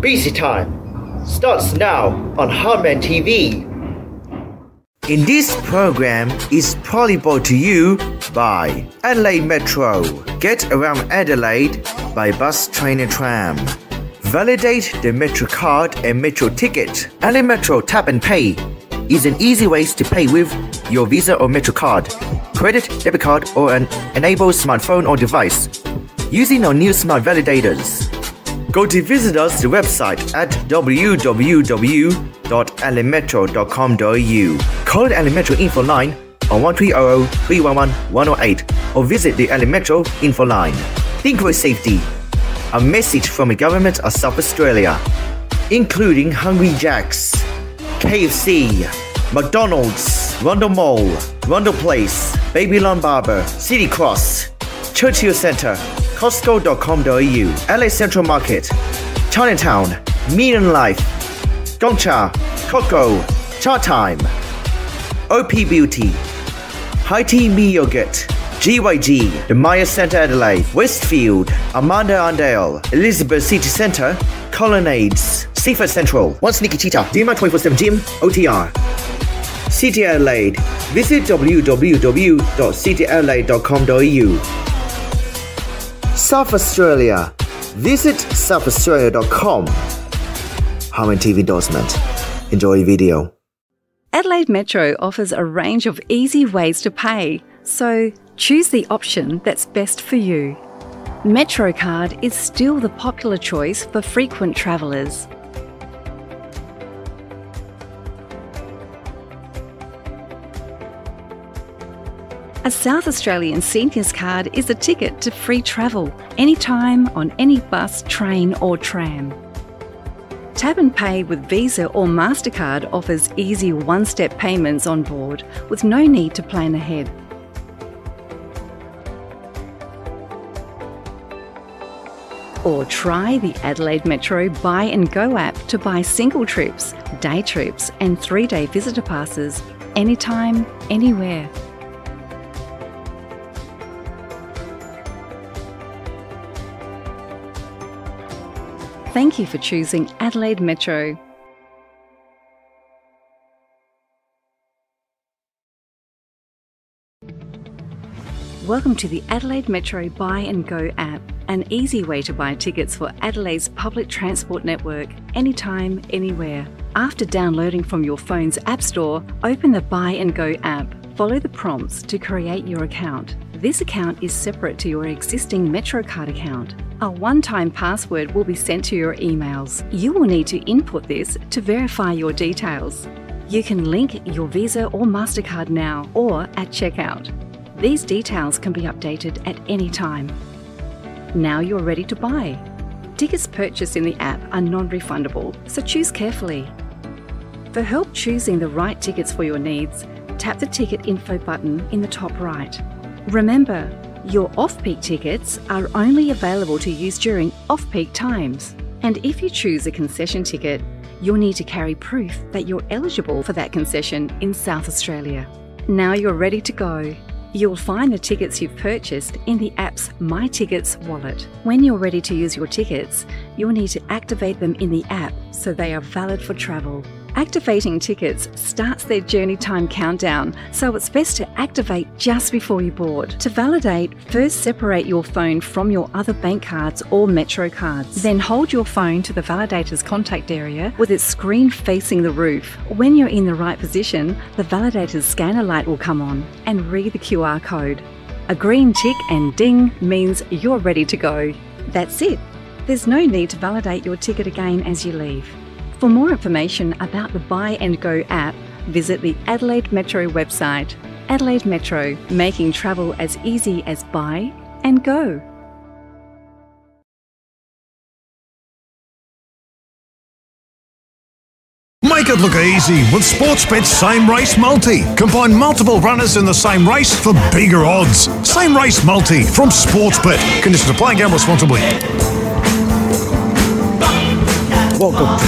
Busy Time starts now on Hardman TV. In this program is probably brought to you by Adelaide Metro. Get around Adelaide by bus, train, and tram. Validate the Metro card and Metro ticket. Adelaide Metro Tap and Pay is an easy way to pay with your Visa or Metro card, credit, debit card, or an enabled smartphone or device using our new smart validators. Go to visit us the website at www.adelaidemetro.com.au. Call the Adelaide Metro info line on 1300 311 108 or visit the Adelaide Metro info line. Think with safety. A message from the government of South Australia, including Hungry Jacks, KFC, McDonald's, Rundle Mall, Rundle Place, Babylon Barber, City Cross, Churchill Center, Costco.com.au, LA Central Market, Chinatown, Million Life, Gongcha, Coco, Cha Time, OP Beauty, High Tea Me Yogurt, GYG, the Myer Center Adelaide, Westfield, Amanda Arndale, Elizabeth City Center, Colonnades, Seaford Central, One Sneaky Cheetah, DMR 24-7 Gym, OTR. City Adelaide. Visit www.cityadelaide.com.au. South Australia. Visit southaustralia.com. Hardman TV endorsement. Enjoy video. Adelaide Metro offers a range of easy ways to pay, so choose the option that's best for you. MetroCard is still the popular choice for frequent travellers. A South Australian Seniors Card is a ticket to free travel, anytime on any bus, train, or tram. Tap and Pay with Visa or MasterCard offers easy one step payments on board with no need to plan ahead. Or try the Adelaide Metro Buy and Go app to buy single trips, day trips, and three day visitor passes anytime, anywhere. Thank you for choosing Adelaide Metro. Welcome to the Adelaide Metro Buy and Go app, an easy way to buy tickets for Adelaide's public transport network anytime, anywhere. After downloading from your phone's App Store, open the Buy and Go app. Follow the prompts to create your account. This account is separate to your existing MetroCard account. A one time password will be sent to your emails. You will need to input this to verify your details. You can link your Visa or MasterCard now or at checkout. These details can be updated at any time. Now you're ready to buy. Tickets purchased in the app are non refundable, so choose carefully. For help choosing the right tickets for your needs, tap the Ticket Info button in the top right. Remember, your off peak tickets are only available to use during off peak times. And if you choose a concession ticket, you'll need to carry proof that you're eligible for that concession in South Australia. Now you're ready to go. You'll find the tickets you've purchased in the app's My Tickets wallet. When you're ready to use your tickets, you'll need to activate them in the app so they are valid for travel. Activating tickets starts their journey time countdown, so it's best to activate just before you board. To validate, first separate your phone from your other bank cards or Metro cards. Then hold your phone to the validator's contact area with its screen facing the roof. When you're in the right position, the validator's scanner light will come on and read the QR code. A green tick and ding means you're ready to go. That's it. There's no need to validate your ticket again as you leave. For more information about the Buy and Go app, visit the Adelaide Metro website. Adelaide Metro, making travel as easy as buy and go. Make it look easy with Sportsbet's Same Race Multi. Combine multiple runners in the same race for bigger odds. Same Race Multi from Sportsbet. Conditions apply. Gamble responsibly. Welcome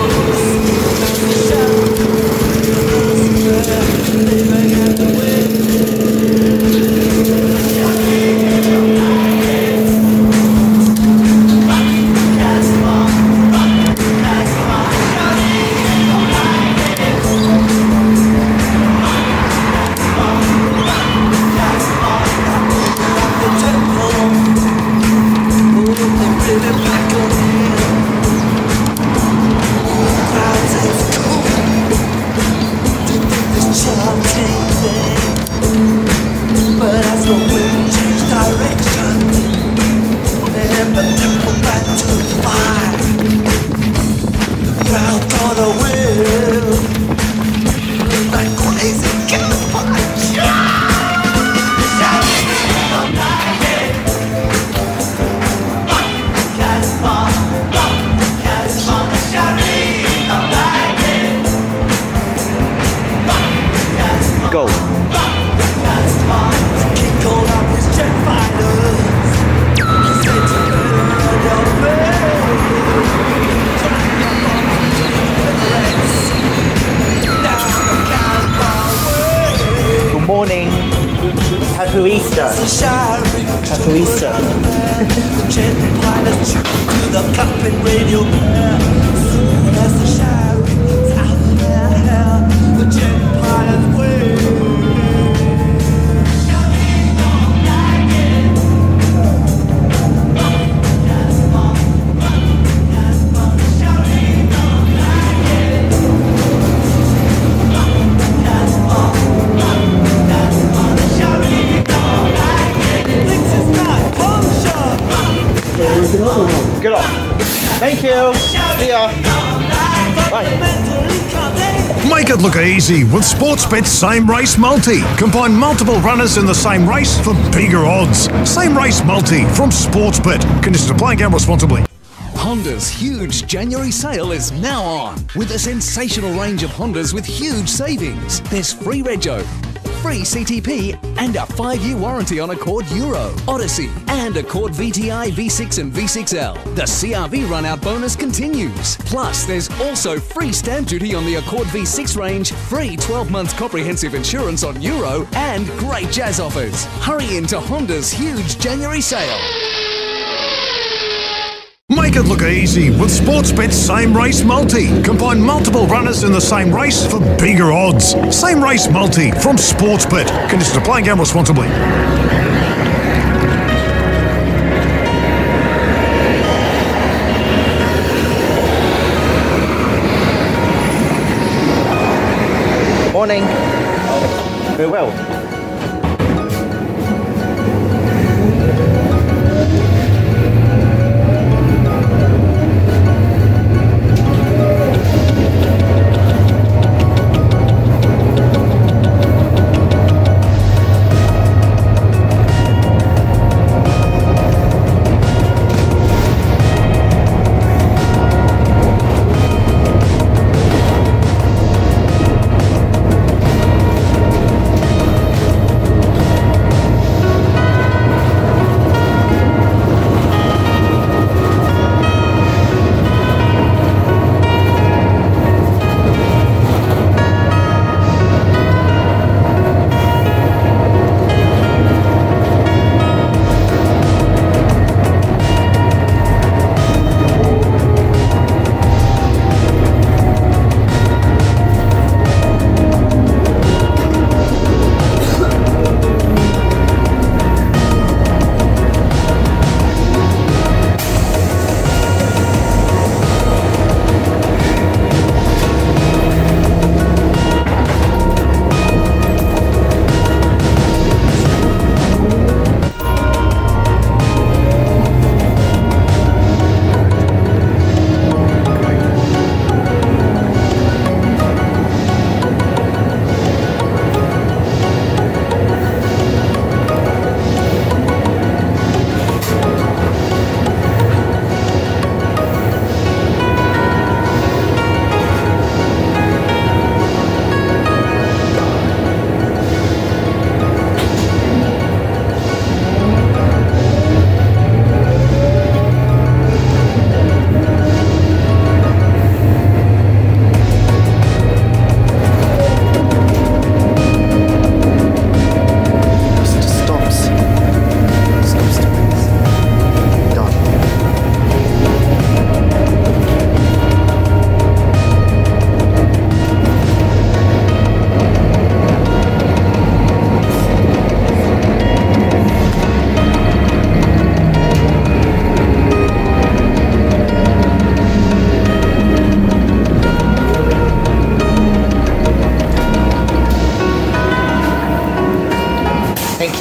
easy with Sportsbet's same race multi. Combine multiple runners in the same race for bigger odds. Same race multi from Sportsbet. Conditions to play gamble responsibly. Honda's huge January sale is now on with a sensational range of Hondas with huge savings. There's free rego, free CTP, and a five year warranty on Accord Euro, Odyssey, and Accord VTI V6 and V6L. The CRV run out bonus continues. Plus, there's also free stamp duty on the Accord V6 range, free 12 months comprehensive insurance on Euro, and great jazz offers. Hurry into Honda's huge January sale. Make it look easy with Sportsbet's same race multi. Combine multiple runners in the same race for bigger odds. Same race multi from Sportsbet. Conditions apply. play gamble responsibly. Morning. Very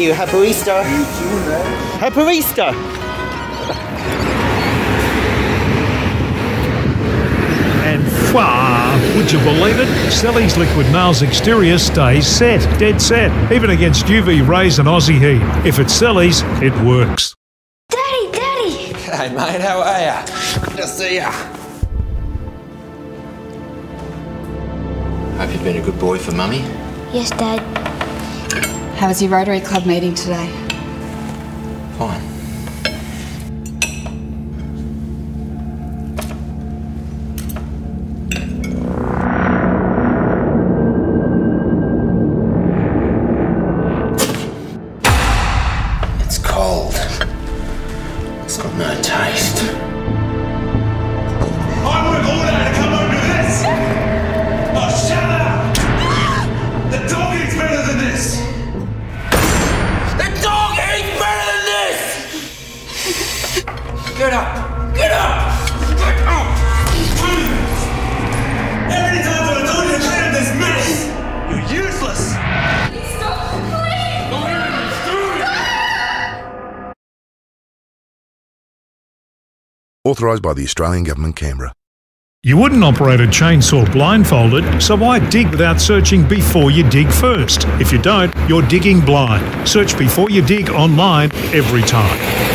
Thank you. Happy Easter. You too, man. Happy Easter. And far, would you believe it? Selleys liquid nails exterior stays set, dead set, even against UV rays and Aussie heat. If it's Selleys, it works. Daddy, Daddy! Hey mate, how are ya? Good to see ya. Hope you've been a good boy for mummy. Yes, Dad. How was your Rotary Club meeting today? Fine. Get up! Get up! Get up! How many times have I told you to clean up this mess? You're useless! Authorised by the Australian Government, Canberra. You wouldn't operate a chainsaw blindfolded, so why dig without searching before you dig first? If you don't, you're digging blind. Search before you dig online every time.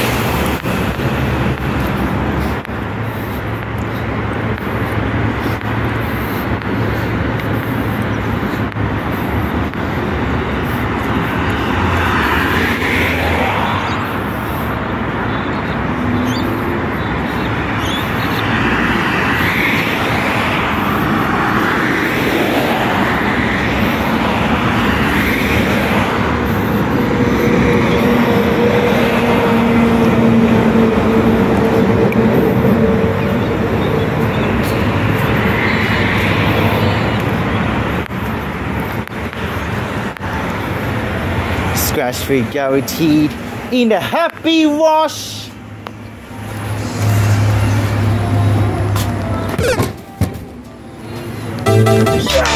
Free guaranteed in the happy wash. Oops.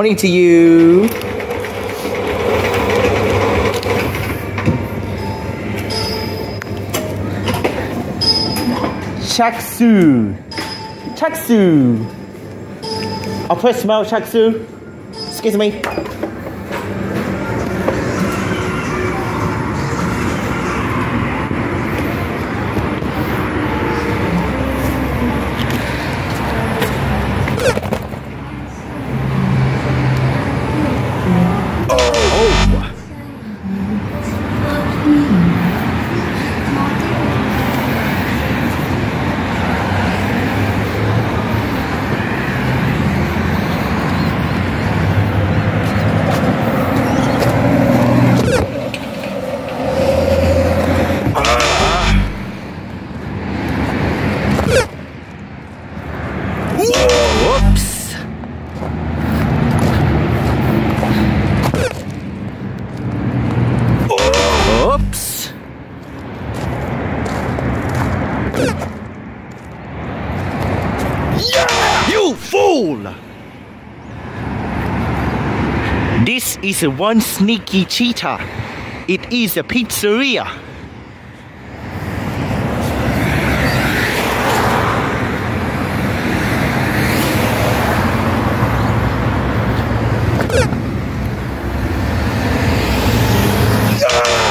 Morning to you. Chaksu. Chaksu. I'll press smell Chaksu. Excuse me. Whoops. Oops. You fool! This is one sneaky cheetah. It is a pizzeria.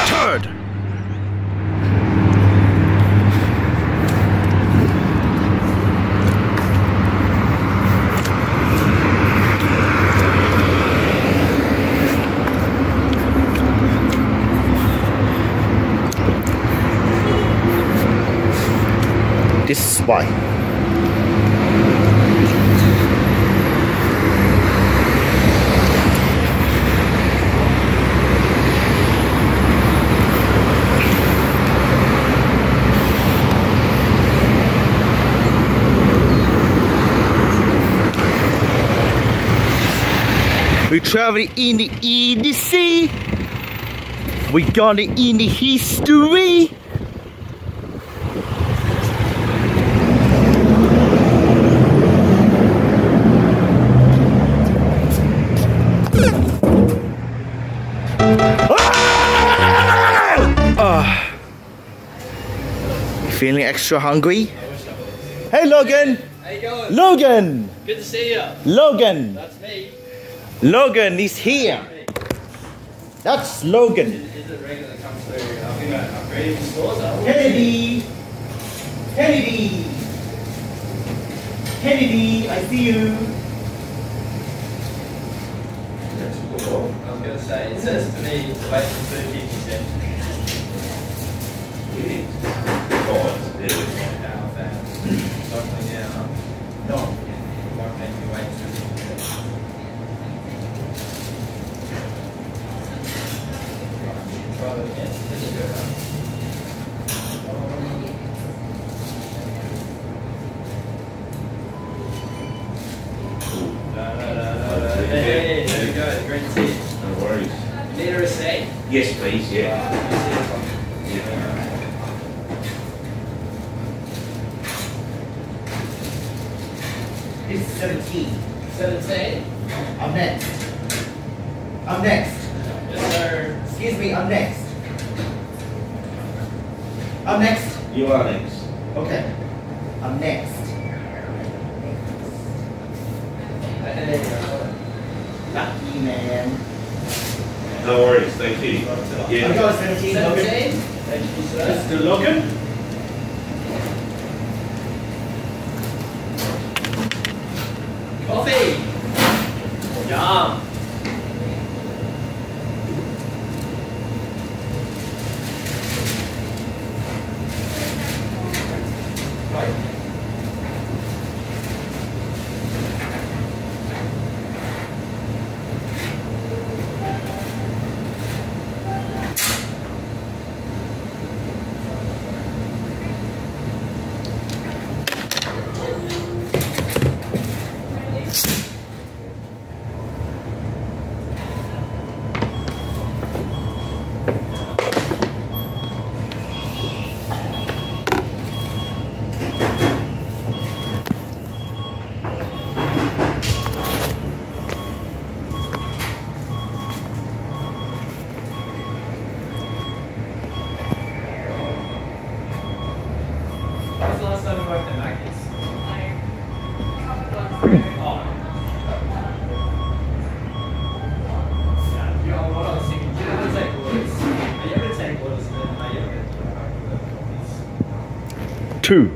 Turd! This is why. We're traveling in the in the sea. We got gonna in the history. Ah! Feeling extra hungry? Hey Logan! How you going? Logan! Good to see you. Logan! That's me. Logan is here! That's Logan! Is it regular that comes through? I think I upgraded the stores. I Kennedy! Kennedy! Kennedy, I see you! I was gonna say, it says to me to wait for 250 cents. How fast? Something, yeah. No. Won't make me wait 250 cents. Try that again. This is good, right? Hey, there we go. No worries. Yes, please, yeah. This is 17. 17? I'm next. I'm next. Yes, sir. Excuse me, I'm next. I'm next. You are next. Okay. I'm next. Lucky man. No worries, thank you. I Yeah. got 17. Logan. 17? Thank you, sir. Mr. Logan. Coffee! Yum! Right. When was the last time you worked at Maggie's? Oh. Yeah, you know what I was thinking? Do you ever take orders? Are you ever take orders and then are you ever do coffees? Two.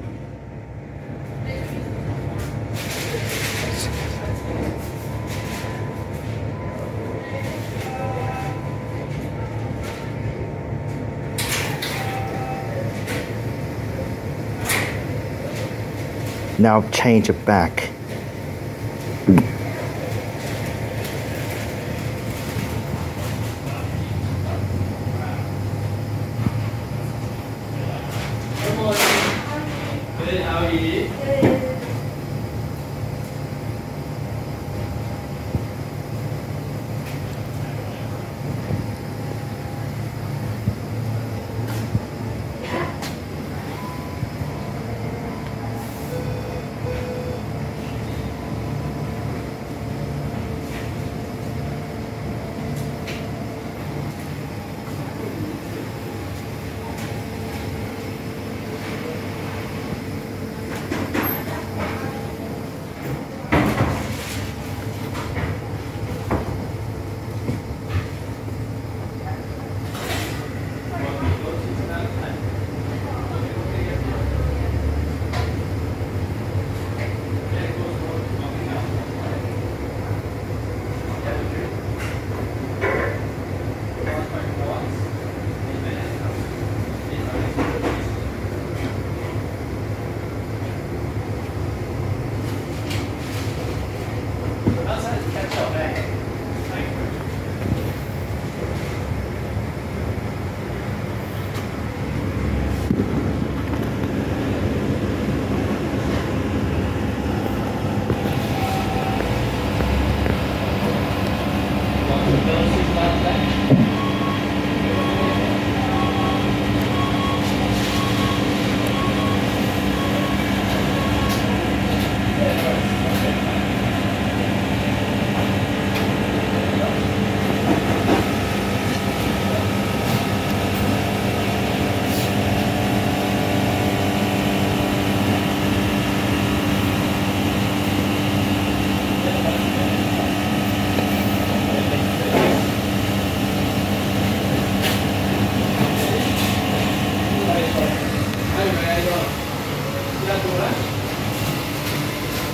Now change it back.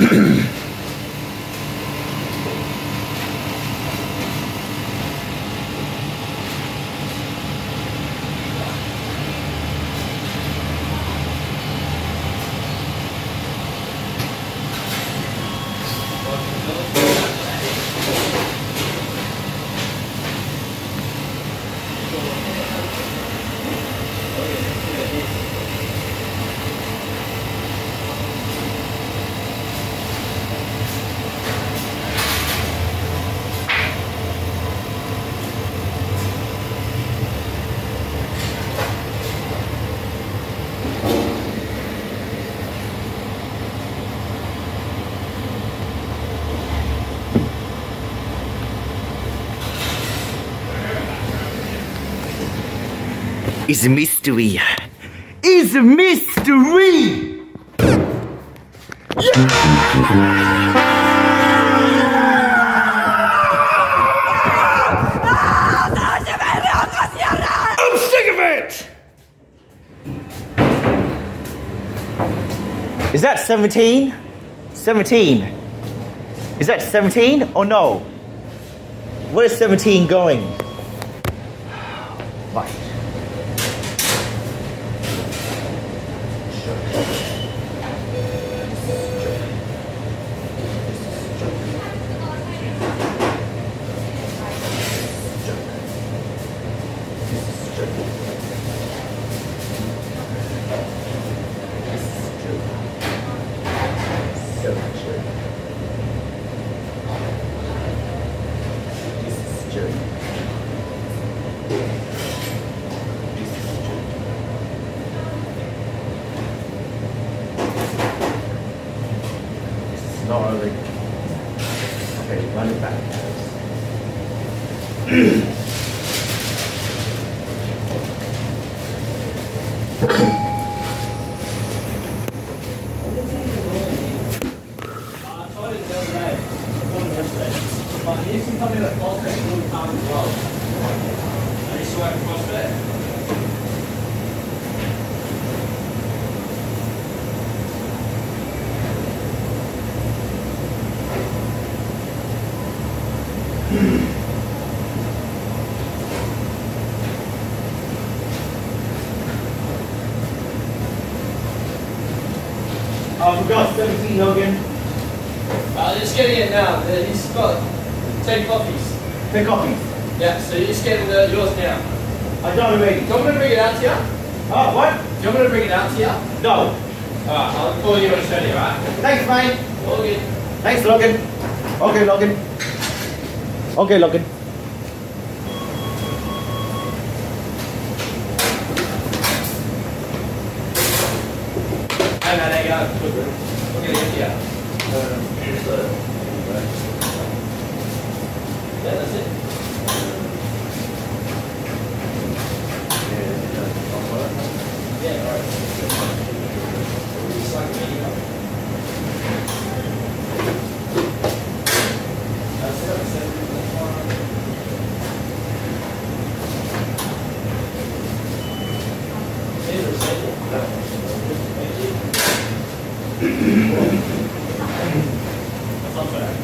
Mm-hmm. It's a mystery. It's a mystery! I'm sick of it! Is that 17? 17. Is that 17 or no? Where is 17 going? Right. Not. Okay, run it back. Oh, we got 17 Logan. Uh, just getting it now. Uh, He's got 10 coffees. 10 coffees? Yeah, so you're just getting the, yours now. I done already. Do you want me to bring it out to you? Oh, what? Do you want me to bring it out to you? No. Alright, I'll call you in Australia, alright? Thanks, mate. All good. Thanks, Logan. Okay, Logan. Okay, Logan. No, no, there you go. Good. We'll get it uh, here. Yeah, that's it. Yeah, alright. Just like me, you know. That's it, that's it. That's fine. Here's a receipt. Thank you. That's not bad.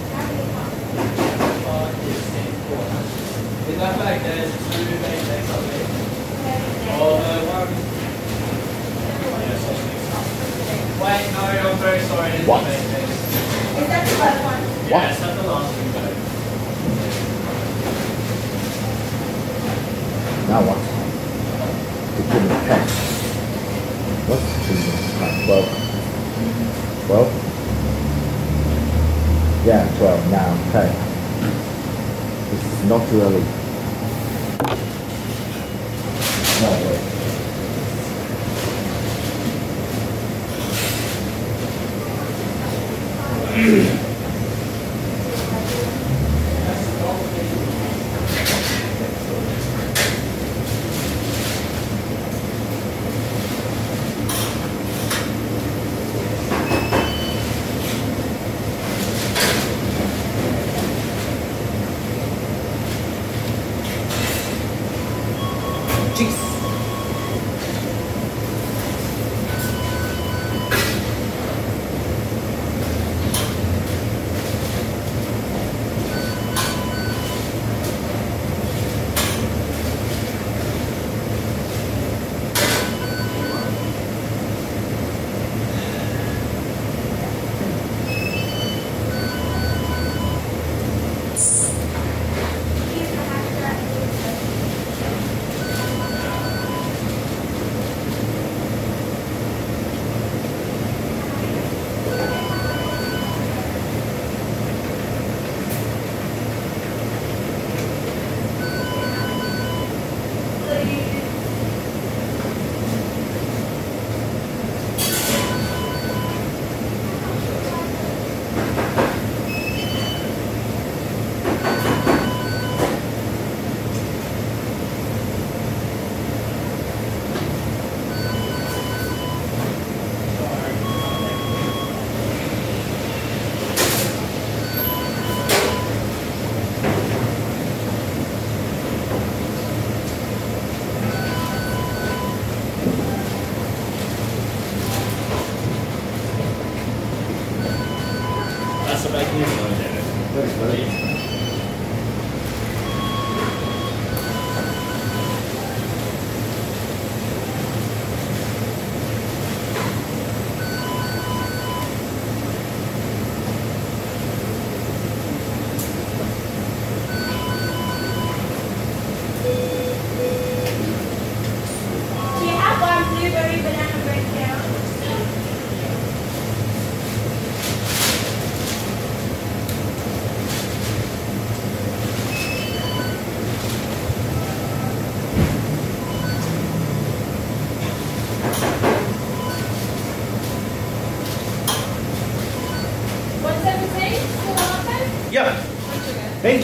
Five, six, ten, four. In that bag, there's two big bags up there. Oh, the one. Yeah, so it's- Wait, no, I'm very sorry. it's What? the big bags. Is that the last one? Yes, that's the last two bags. Now what? To put in the pen. What's the pen? Twelve. Twelve? Yeah, twelve now, okay. This is not too early. No way. That's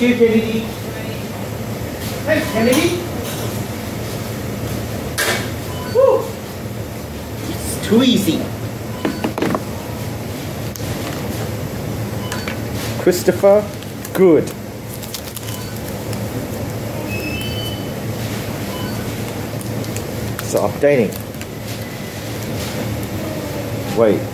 Thank Kennedy. Thanks, Kennedy. Woo. It's too easy. Christopher, good. So updating. Wait.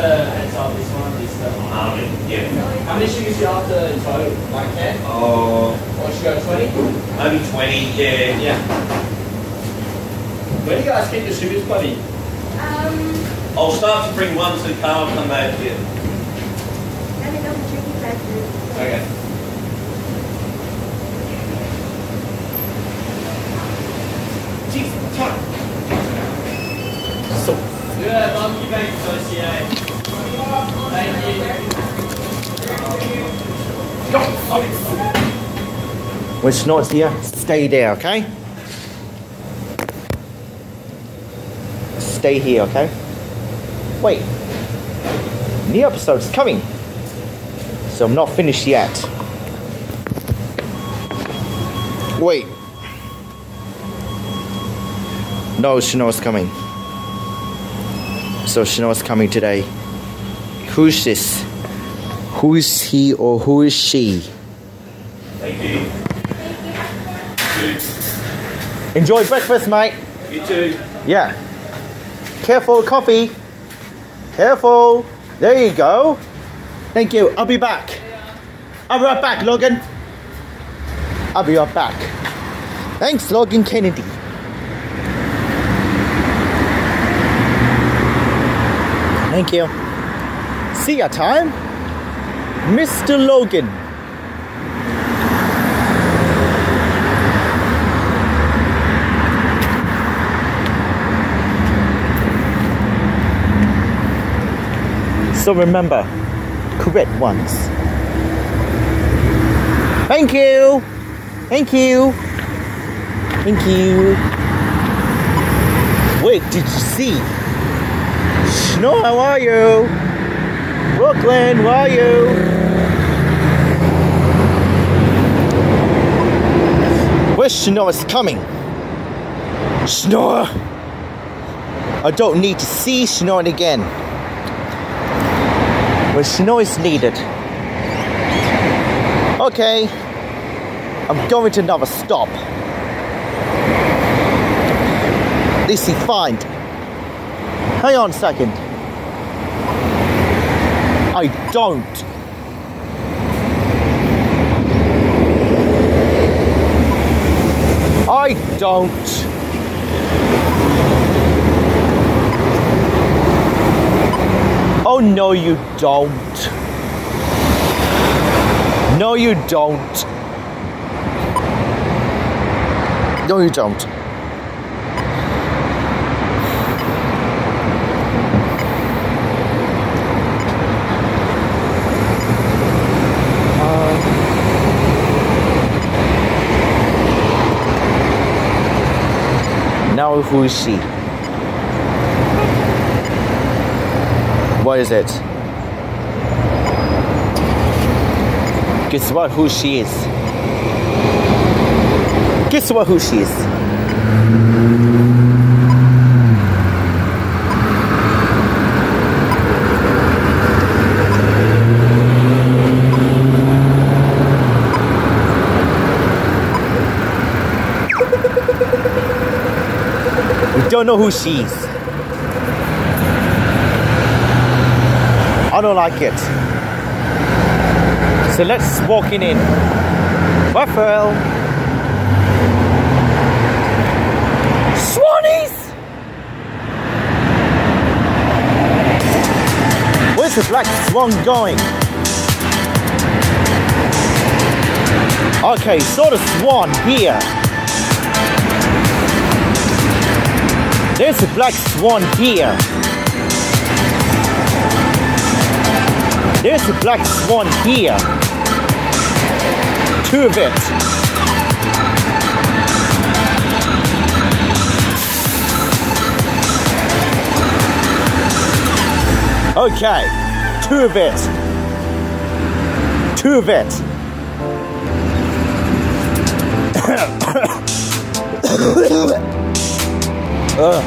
heads up this one, ah, yeah. How many should you have to in total? Like 10? Oh. Uh, or should go 20? Maybe 20, yeah. Yeah. Where do you guys keep your shoes, buddy? Um. I'll start to bring one to Carl and come back here. And it doesn't tricky factor. Okay. Jeez, time. So. Yeah, I'm going to associate. When snot's here, stay there, okay? Stay here, okay? Wait. New episode's coming. So I'm not finished yet. Wait. No, Shanoa's coming. So Shanoa's coming today. Who's this? Who is he or who is she? Thank you. Enjoy breakfast, mate. You too. Yeah. Careful, coffee. Careful. There you go. Thank you. I'll be back. I'll be right back, Logan. I'll be right back. Thanks, Logan Kennedy. Thank you. Ya time. Mr. Logan. So remember, correct ones. Thank you. Thank you. Thank you. Wait, did you see? Snow, how are you? Brooklyn, where are you? Where's Snow is coming? Snow! I don't need to see Snow again when snow is needed. Okay, I'm going to another stop. Lizzie, find. Hang on a second. I don't. I don't. Oh, no, you don't. No, you don't. No, you don't. Who is she? What is it? Guess what? Who she is? Guess what? Who she is? Don't know who she is. I don't like it. So let's walk in in. Buffalo. Swannies! Where's the black swan going? Okay, saw the swan here. There's a black swan here. There's a black swan here. Two of it. Okay, two of it. Two of it. Ugh.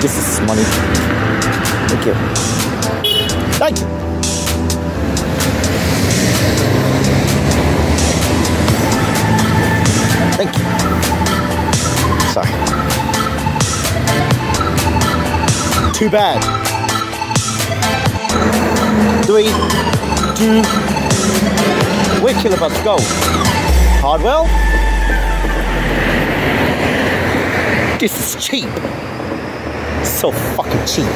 This is money. Thank you. Thank you. Thank you. Sorry. Too bad. Three, two, where Killer Bus go? Hardwell? This is cheap. So fucking cheap.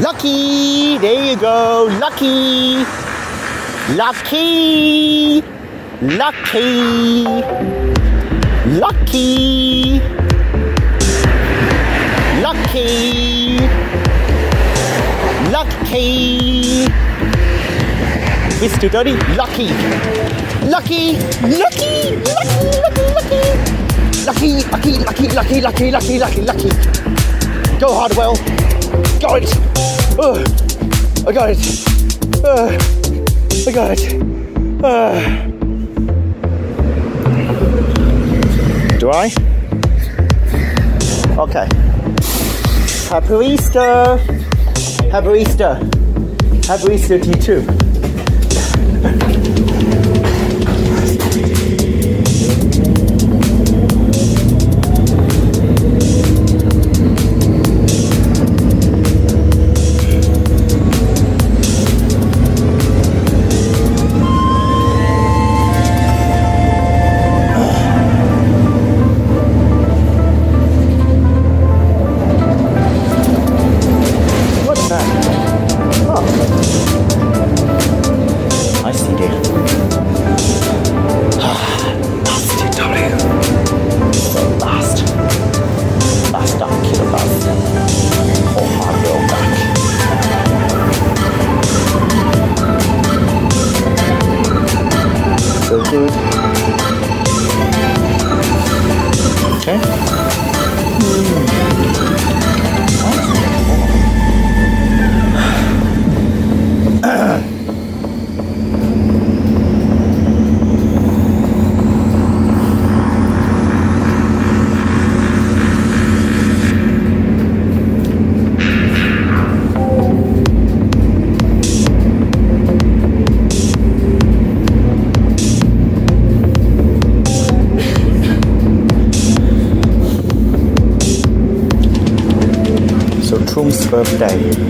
Lucky! There you go. Lucky! Lucky! Lucky! Lucky! Lucky! Lucky! Still dirty. Lucky. Lucky. Lucky. Lucky. Lucky, lucky, lucky, lucky, lucky, lucky, lucky, lucky. Go Hardwell. Got it. Uh, I got it. Uh, I got it. Uh. Do I? Okay. Happy Easter. Happy Easter. Happy Easter to you too. ahí.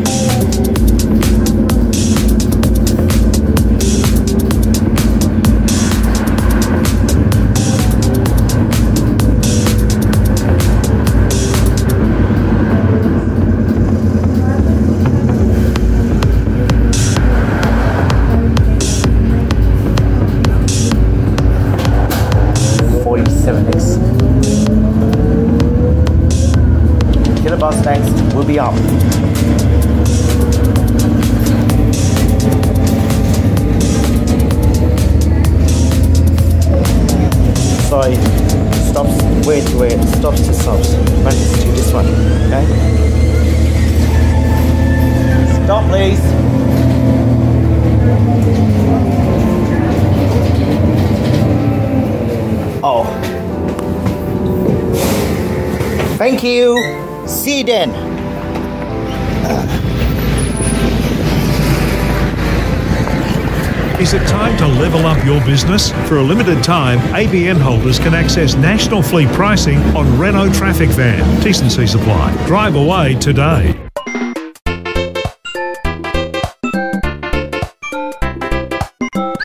Is it time to level up your business? For a limited time, ABN holders can access national fleet pricing on Renault Trafic Van. T&C Supply. Drive away today.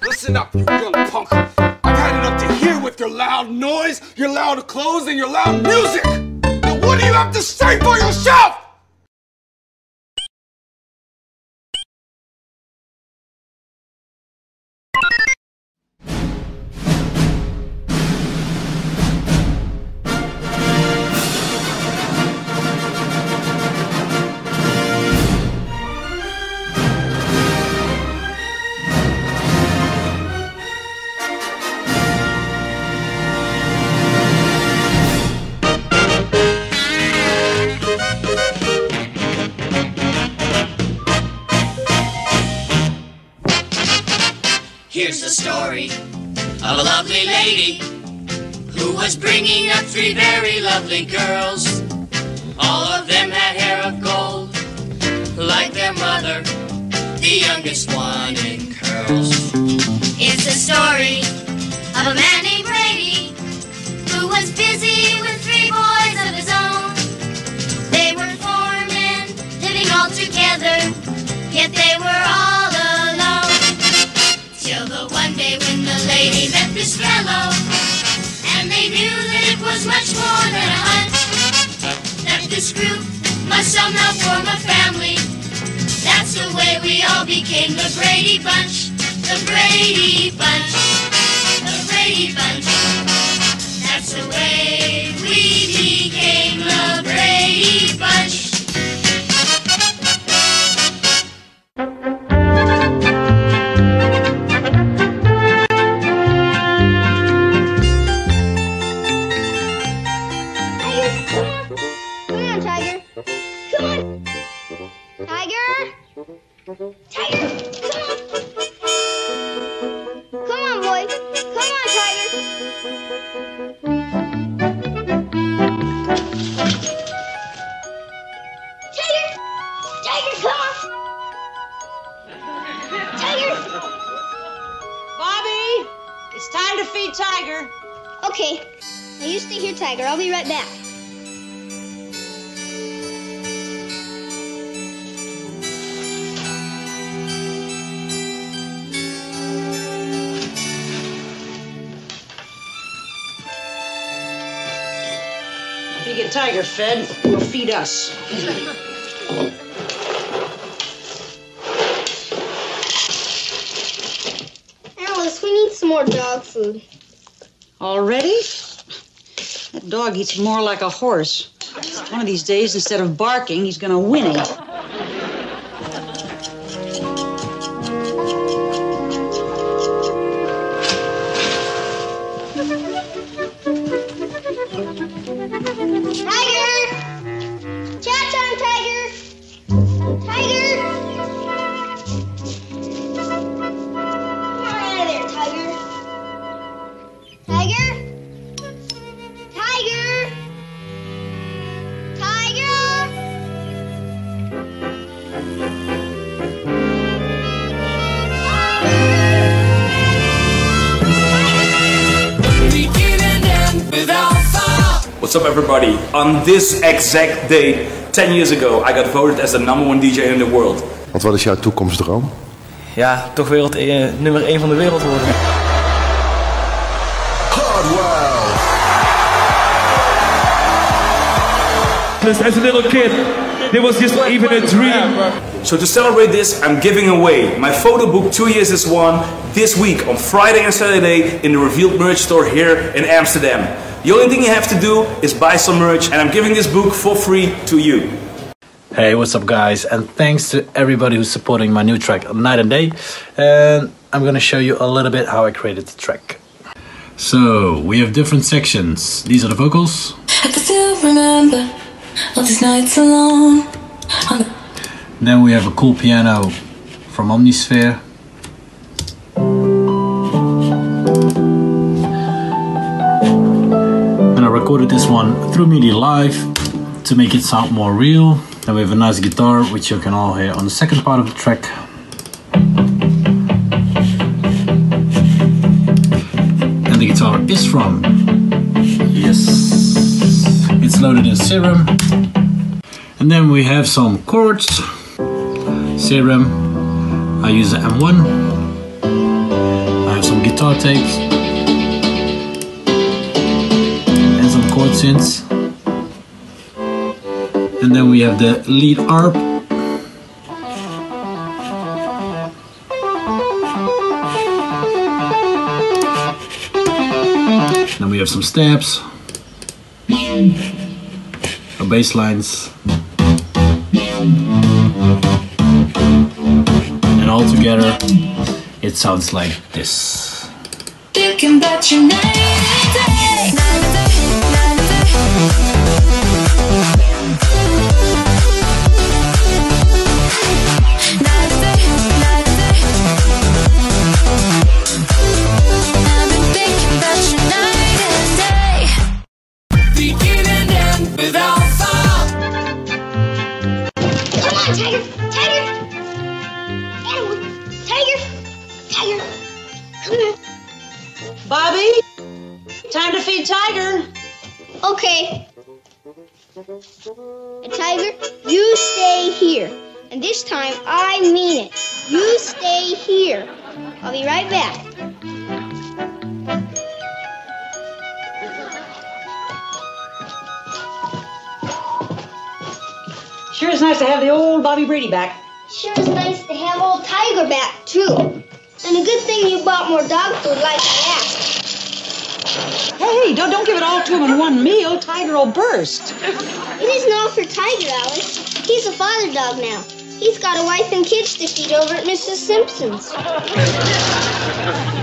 Listen up, you young punk. I've had enough to hear with your loud noise, your loud clothes, and your loud music. Now, what do you have to say for yourself? Here's the story of a lovely lady who was bringing up three very lovely girls. All of them had hair of gold, like their mother, the youngest one in curls. It's the story of a man named Brady who was busy with three boys of his own. They were four men living all together, yet they were all. Till the one day when the lady met this fellow, and they knew that it was much more than a hunch. That this group must somehow form a family. That's the way we all became the Brady Bunch. The Brady Bunch. The Brady Bunch. That's the way we became Tiger! Come on! Come on, boy! Come on, Tiger! Tiger! Tiger, come on! Tiger! Bobby! It's time to feed Tiger. Okay. I used to hear Tiger. I'll be right back. Tiger fed, you'll feed us. Alice, we need some more dog food. Already? That dog eats more like a horse. One of these days, instead of barking, he's gonna whinny. Everybody? On this exact date, 10 years ago, I got voted as the number one DJ in the world. Want wat is jouw toekomstdroom? Ja, toch wereld, eh, nummer 1 van de wereld worden. Because as a little kid, there was just even a dream. So to celebrate this, I'm giving away my photo book Two Years is One this week on Friday and Saturday in the Revealed Merch store here in Amsterdam. The only thing you have to do is buy some merch and I'm giving this book for free to you. Hey, what's up, guys? And thanks to everybody who's supporting my new track, Night and Day. And I'm gonna show you a little bit how I created the track. So, we have different sections. These are the vocals. I can still remember all these nights alone. Then we have a cool piano from Omnisphere. This one through MIDI live to make it sound more real. Then we have a nice guitar, which you can all hear on the second part of the track. And the guitar is from. Yes. It's loaded in Serum. And then we have some chords. Serum. I use the M1. I have some guitar takes. Some chord synths. And then we have the lead arp. Then we have some steps. Or bass lines. And all together it sounds like this. And day. And this time, I mean it. You stay here. I'll be right back. Sure is nice to have the old Bobby Brady back. Sure is nice to have old Tiger back, too. And a good thing you bought more dog food like that. asked. Hey, don't, don't give it all to him in one meal. Tiger will burst. It isn't all for Tiger, Alice. He's a father dog now. He's got a wife and kids to feed over at Mrs. Simpson's.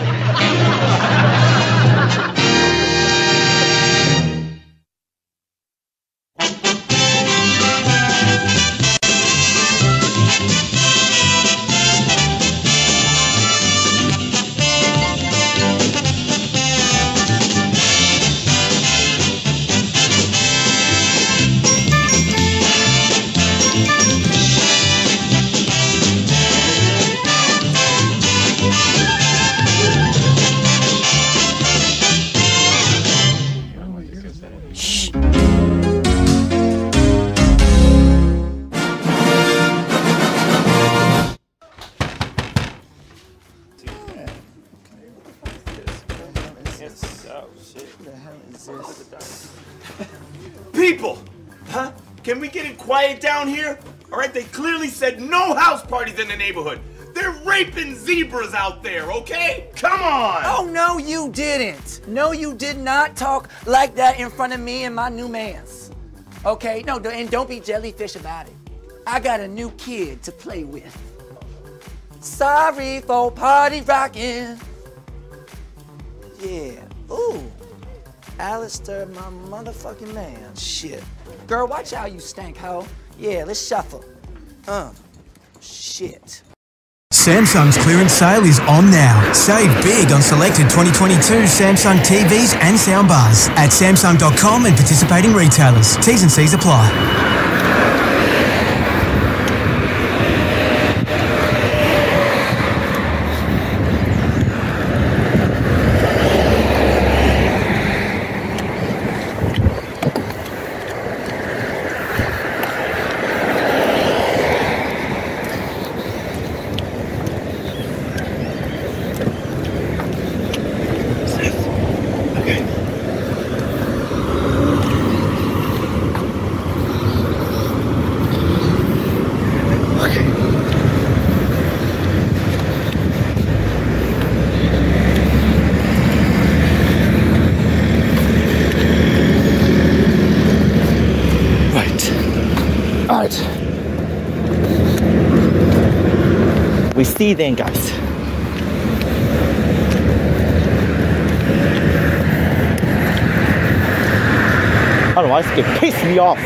in the neighborhood. They're raping zebras out there, okay? Come on! Oh, no, you didn't. No, you did not talk like that in front of me and my new mans. Okay? No, and don't be jellyfish about it. I got a new kid to play with. Sorry for party rocking. Yeah. Ooh. Alistair, my motherfucking man. Shit. Girl, watch how you stank, hoe. Yeah, let's shuffle. Uh. Shit. Samsung's clearance sale is on now. Save big on selected 2022 Samsung TVs and soundbars at Samsung.com and participating retailers. T's and C's apply. See then, guys. Otherwise, it piss me off.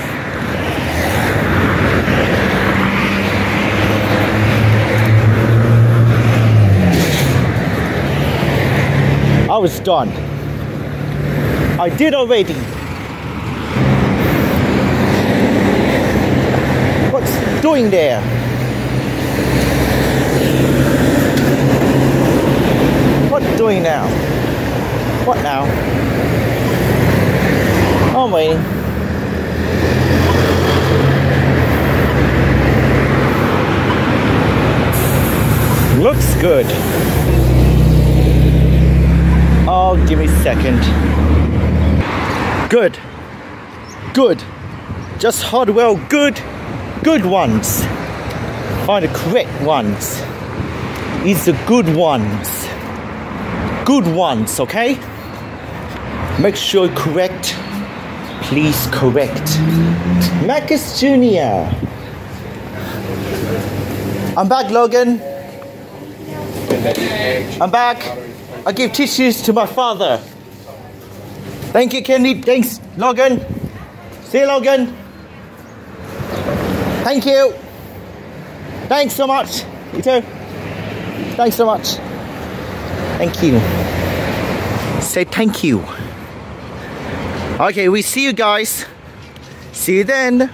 I was done. I did already. What's doing there? Doing now? What now? Oh, I'm waiting. Looks good. Oh, give me a second. Good. Good. Just Hardwell good. Good ones. Find the correct ones. It's the good ones. Good ones, okay? Make sure correct. Please correct. Marcus Jr. I'm back, Logan. I'm back. I give tissues to my father. Thank you, Kenny. Thanks, Logan. See you, Logan. Thank you. Thanks so much. You too. Thanks so much. Thank you. Say thank you. Okay, we see you guys. See you then.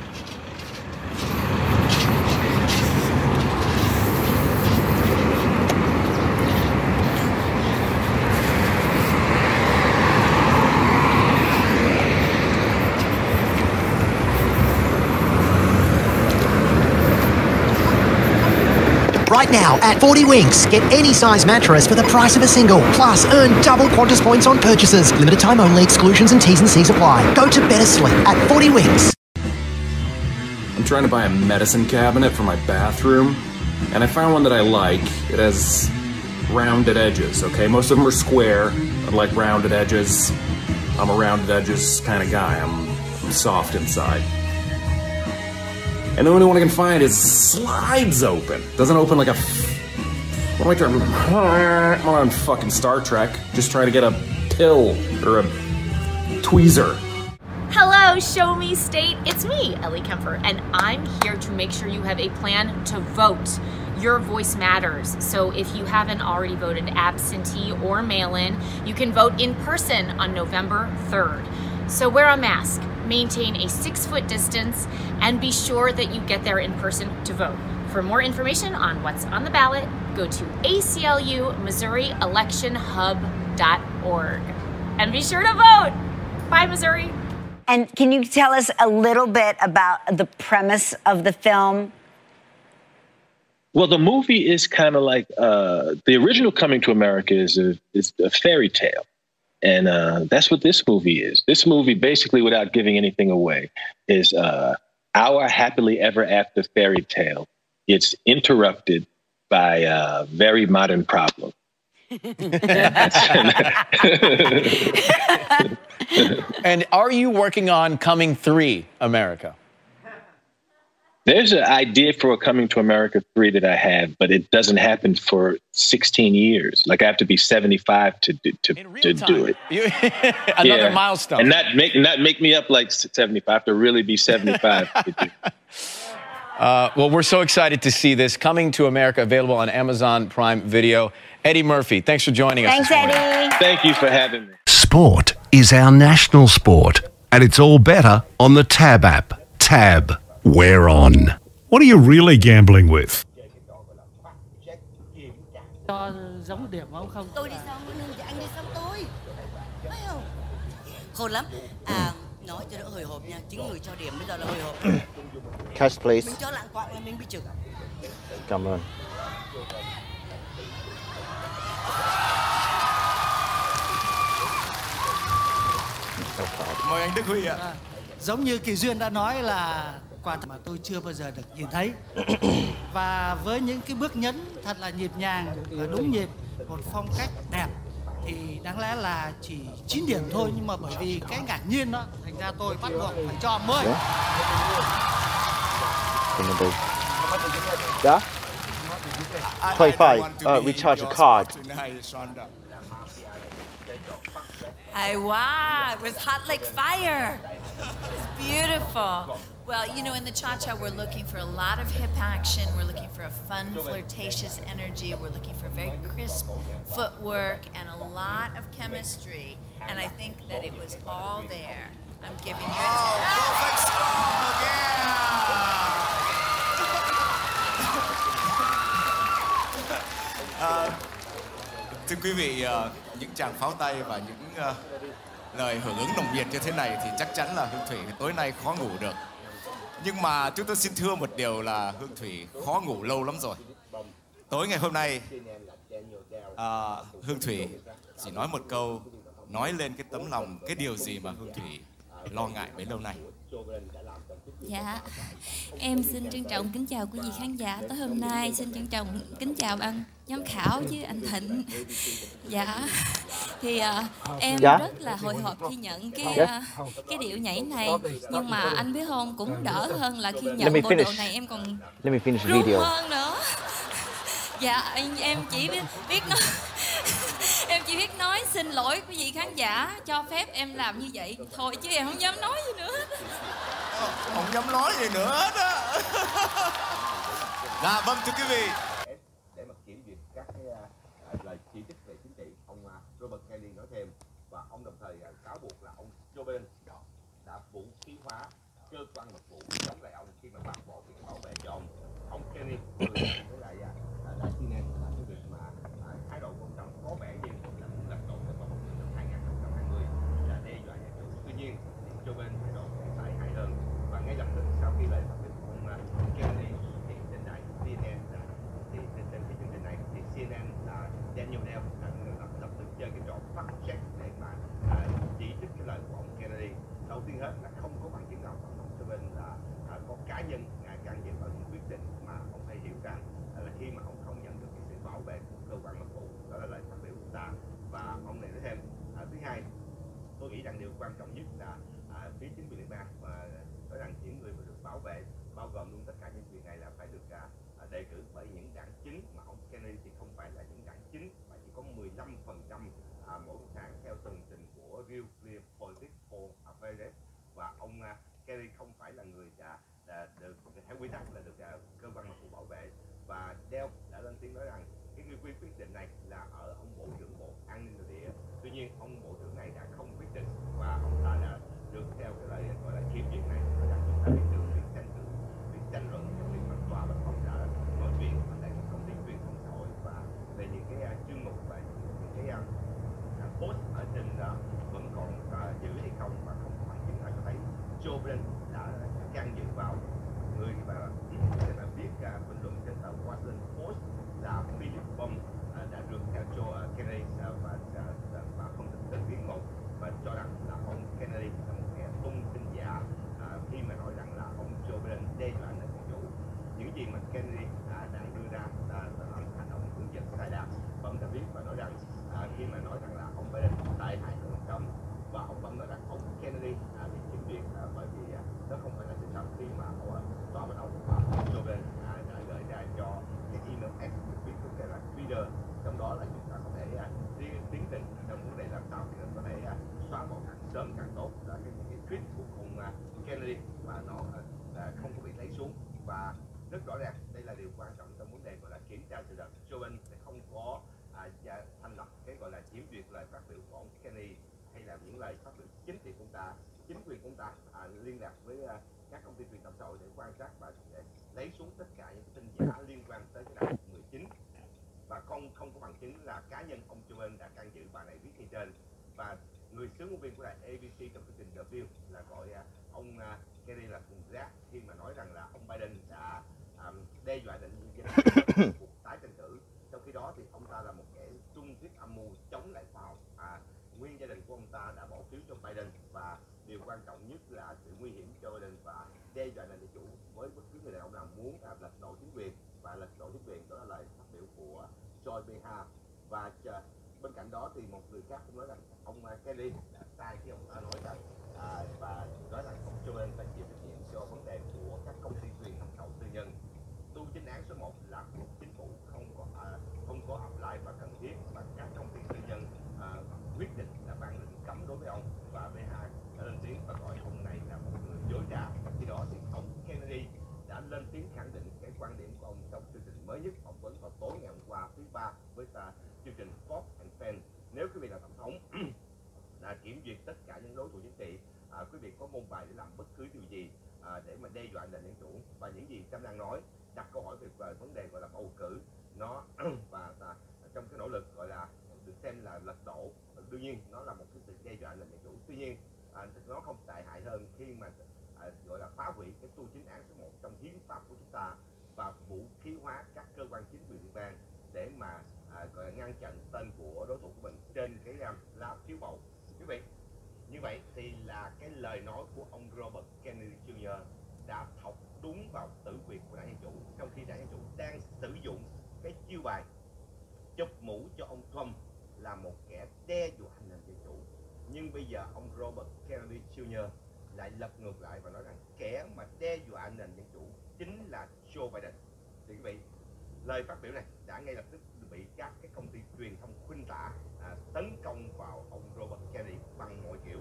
Right now, at 40 Winks, get any size mattress for the price of a single. Plus, earn double Qantas points on purchases. Limited time only, exclusions and T's and C's apply. Go to Better Sleep at 40 Winks. I'm trying to buy a medicine cabinet for my bathroom, and I found one that I like. It has rounded edges, okay? Most of them are square. I like rounded edges. I'm a rounded edges kind of guy. I'm, I'm soft inside. And the only one I can find is slides open. Doesn't open like a. What am I trying? I'm on fucking Star Trek, just trying to get a pill or a tweezer. Hello, Show Me State. It's me, Ellie Kemper, and I'm here to make sure you have a plan to vote. Your voice matters. So if you haven't already voted absentee or mail in, you can vote in person on November 3rd. So wear a mask, maintain a six foot distance, and be sure that you get there in person to vote. For more information on what's on the ballot, go to ACLU Missouri Election And be sure to vote! Bye, Missouri! And can you tell us a little bit about the premise of the film? Well, the movie is kind of like uh, the original Coming to America is a is a fairy tale, And uh, that's what this movie is. This movie, basically, without giving anything away, is uh, our happily ever after fairy tale. It's interrupted by a very modern problem. and are you working on Coming Three America? There's an idea for a Coming to America 3 that I have, but it doesn't happen for 16 years. Like I have to be 75 to do, to, to do it. You- Another milestone. And not make not make me up like 75. I have to really be 75. to do- Uh, well, we're so excited to see this coming to America, available on Amazon Prime Video. Eddie Murphy, thanks for joining us. Thanks. Eddie. Thank you for having me. Sport is our national sport, and it's all better on the Tab app. Tab, we're on. What are you really gambling with? cho giống điểm không không tôi đi sau Nguyễn thì anh đi sau tôi thấy không khôn lắm à nói cho đỡ hồi hộp nha chính người cho điểm bây giờ là hồi hộp Cash, please. mình cho lạng quạng là mình bị trực Cảm ơn. mời anh Đức Huy ạ giống như Kỳ Duyên đã nói là quả thật mà tôi chưa bao giờ được nhìn thấy và với những cái bước nhấn thật là nhịp nhàng và đúng nhịp một phong cách đẹp thì đáng lẽ là chỉ 9 điểm thôi nhưng mà bởi vì cái ngạc nhiên đó thành ra tôi bắt buộc phải cho 10 Yeah? 25. Uh, recharge a card. I wow, it was hot like fire. It's beautiful. Well, you know, in the cha cha, we're looking for a lot of hip action. We're looking for a fun, flirtatious energy. We're looking for very crisp footwork and a lot of chemistry. And I think that it was all there. I'm giving you. Oh, à, uh, thưa quý vị, ờ, những tràng pháo tay và những ờ, lời hưởng ứng nồng nhiệt như thế này thì chắc chắn là Hương Thủy tối nay khó ngủ được. Nhưng mà chúng tôi xin thưa một điều là Hương Thủy khó ngủ lâu lắm rồi. Tối ngày hôm nay, à, Hương Thủy chỉ nói một câu, nói lên cái tấm lòng, cái điều gì mà Hương Thủy lo ngại bấy lâu nay. Dạ, em xin trân trọng kính chào quý vị khán giả tối hôm nay. Xin trân trọng kính chào ban giám khảo với anh Thịnh. Dạ, thì à, em Dạ. rất là hồi hộp khi nhận cái à, cái điệu nhảy này. Nhưng mà anh biết không, cũng đỡ hơn là khi nhận bộ đồ này em còn Let me finish the run video. hơn nữa. Dạ, em chỉ biết biết em chỉ biết nói xin lỗi quý vị khán giả cho phép em làm như vậy thôi chứ em không dám nói gì nữa hết. Không dám nói gì nữa hết á. Dạ vâng thưa quý vị. Sướng ABC trong chương trình The View là gọi à, ông à, Kerry là thùng rác khi mà nói rằng là ông Biden đã um, đe dọa định nhân dân cuộc tái tranh cử. Trong khi đó thì ông ta là một kẻ trung thuyết âm mưu chống lại khoa học à, nguyên gia đình của ông ta đã bỏ phiếu cho Biden và điều quan trọng nhất là sự nguy hiểm cho Biden và đe dọa nền chủ với bất cứ người đàn ông nào muốn à, lật đổ chính quyền. Và lật đổ chính quyền đó là lời phát biểu của Joy Behar. Và bên cạnh đó thì một người khác cũng nói rằng ông Kelly nói rằng ông lời nói của ông Robert Kennedy Jr. đã thọc đúng vào tử quyệt của đảng Dân Chủ trong khi đảng Dân Chủ đang sử dụng cái chiêu bài chụp mũ cho ông Trump là một kẻ đe dọa nền dân chủ nhưng bây giờ ông Robert Kennedy Jr. lại lật ngược lại và nói rằng kẻ mà đe dọa nền dân chủ chính là Joe Biden thì quý vị lời phát biểu này đã ngay lập tức bị các cái công ty truyền thông khuynh tả à, tấn công vào ông Robert Kennedy bằng mọi kiểu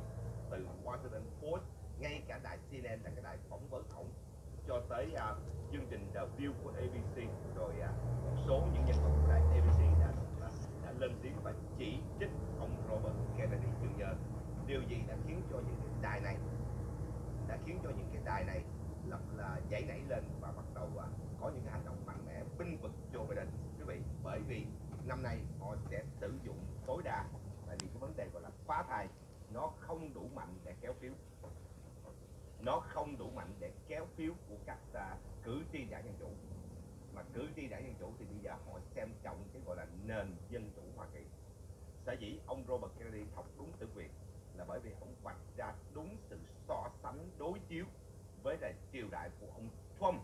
từ Washington Post ngay CNN là cái đài phỏng vấn ổng cho tới à, chương trình The View của ABC rồi à, một số những nhân vật của đài ABC đã, đã, đã lên tiếng và chỉ trích ông Robert Kennedy Jr. điều gì đã khiến cho những cái đài này đã khiến cho những cái đài này lập là dãy nảy lên và bắt đầu à, có những cái hành động mạnh mẽ binh vực Joe Biden quý vị bởi vì năm nay họ sẽ sử dụng tối đa tại vì cái vấn đề gọi là phá thai nó không đủ mạnh để kéo phiếu nó không đủ mạnh để kéo phiếu của các à, cử tri đảng dân chủ mà cử tri đảng dân chủ thì bây giờ họ xem trọng cái gọi là nền dân chủ hoa kỳ sở dĩ ông robert kennedy học đúng tử quyền là bởi vì ông vạch ra đúng sự so sánh đối chiếu với lại triều đại của ông trump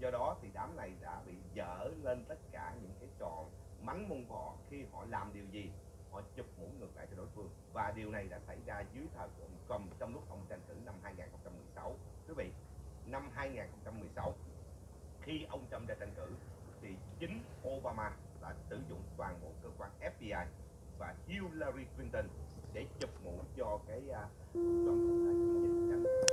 do đó thì đám này đã bị dở lên tất cả những cái trò mắng mông họ khi họ làm điều gì họ chụp mũ ngược lại cho đối phương. Và điều này đã xảy ra dưới thời của ông Trump trong lúc ông tranh cử năm 2016 quý vị năm 2016 khi ông Trump ra tranh cử thì chính Obama đã sử dụng toàn bộ cơ quan FBI và Hillary Clinton để chụp mũ cho cái uh, trong là chiến dịch tranh cử